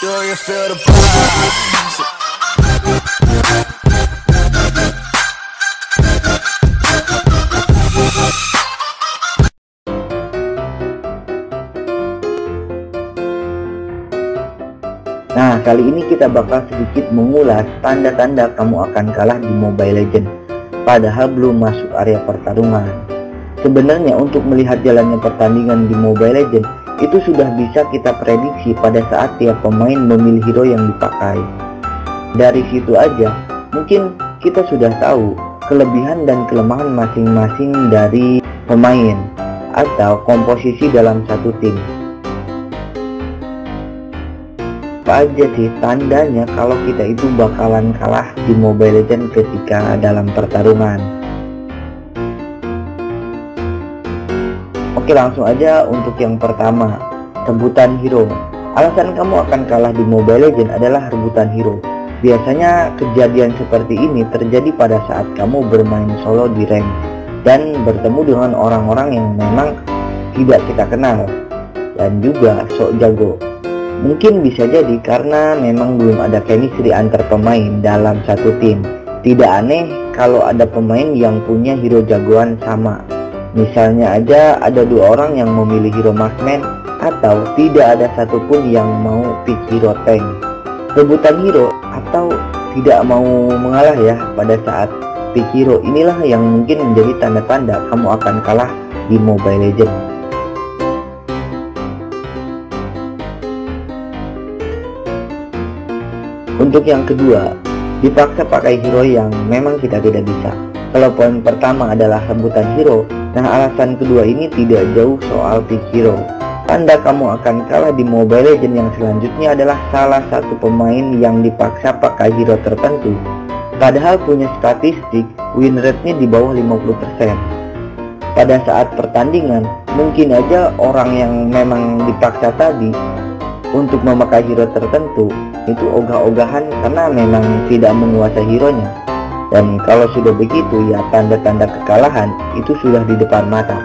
Nah, kali ini kita bakal sedikit mengulas tanda-tanda kamu akan kalah di Mobile Legend, padahal belum masuk area pertarungan. Sebenarnya untuk melihat jalannya pertandingan di Mobile Legend itu sudah bisa kita prediksi pada saat tiap pemain memilih hero yang dipakai. Dari situ aja, mungkin kita sudah tahu kelebihan dan kelemahan masing-masing dari pemain atau komposisi dalam satu tim. Apa aja sih tandanya kalau kita itu bakalan kalah di Mobile Legends ketika dalam pertarungan? Oke langsung aja untuk yang pertama Rebutan hero. Alasan kamu akan kalah di Mobile Legends adalah rebutan hero. Biasanya kejadian seperti ini terjadi pada saat kamu bermain solo di rank Dan bertemu dengan orang-orang yang memang tidak kita kenal Dan juga sok jago. Mungkin bisa jadi karena memang belum ada chemistry antar pemain dalam satu tim. Tidak aneh kalau ada pemain yang punya hero jagoan sama Misalnya aja ada dua orang yang memilih hero marksman atau tidak ada satupun yang mau pick hero tank. Rebutan hero atau tidak mau mengalah ya pada saat pick hero inilah yang mungkin menjadi tanda-tanda kamu akan kalah di Mobile Legends. Untuk yang kedua, dipaksa pakai hero yang memang kita tidak bisa. Kalau poin pertama adalah rebutan hero, Nah alasan kedua ini tidak jauh soal hero. Tanda kamu akan kalah di Mobile Legends yang selanjutnya adalah salah satu pemain yang dipaksa pakai hero tertentu. Padahal punya statistik win rate-nya di bawah 50% Pada saat pertandingan mungkin aja orang yang memang dipaksa tadi untuk memakai hero tertentu itu ogah-ogahan karena memang tidak menguasai hero-nya dan kalau sudah begitu ya tanda-tanda kekalahan itu sudah di depan mata.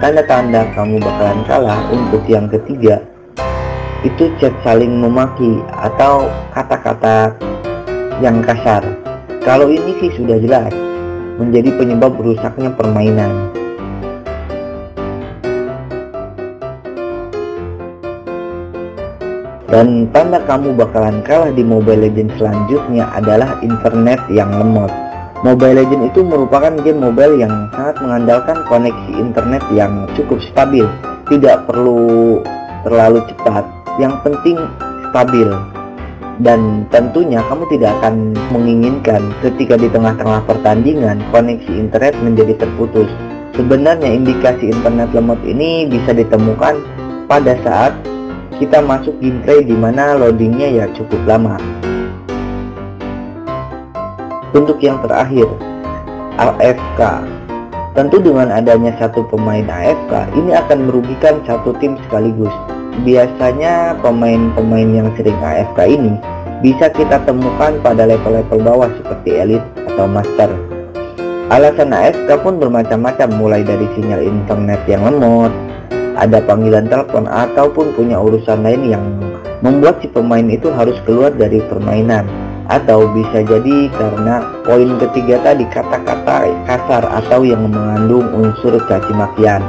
Tanda-tanda kamu bakalan kalah untuk yang ketiga itu chat saling memaki atau kata-kata yang kasar. Kalau ini sih sudah jelas menjadi penyebab rusaknya permainan. Dan tanda kamu bakalan kalah di Mobile Legends selanjutnya adalah internet yang lemot. Mobile Legends itu merupakan game mobile yang sangat mengandalkan koneksi internet yang cukup stabil, tidak perlu terlalu cepat, yang penting stabil. Dan tentunya kamu tidak akan menginginkan ketika di tengah-tengah pertandingan koneksi internet menjadi terputus. Sebenarnya indikasi internet lemot ini bisa ditemukan pada saat kita masuk gameplay di mana loadingnya ya cukup lama. Untuk yang terakhir, AFK. Tentu dengan adanya satu pemain AFK, ini akan merugikan satu tim sekaligus. Biasanya pemain-pemain yang sering AFK ini bisa kita temukan pada level-level bawah seperti elite atau master. Alasan AFK pun bermacam-macam mulai dari sinyal internet yang lemot, ada panggilan telepon ataupun punya urusan lain yang membuat si pemain itu harus keluar dari permainan. Atau bisa jadi karena poin ketiga tadi kata-kata kasar atau yang mengandung unsur caci makian